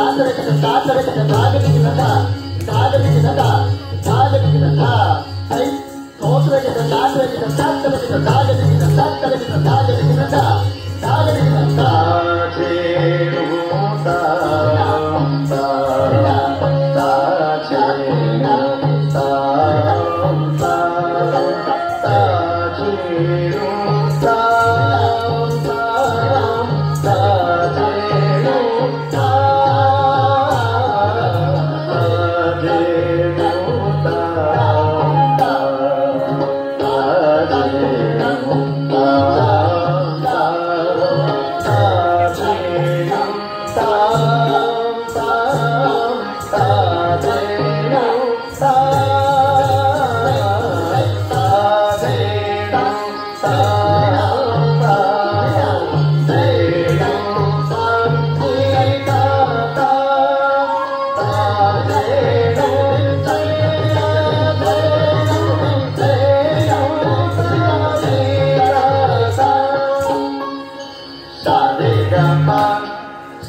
తాతరకత తాతరకత తాగలిగినత తాగలిగినత తాగలిగినత ఐ తోసరకత తాతరకత తాతరకత తాగలిగిన తాతరకత తాగలిగినత తాగలిగినంత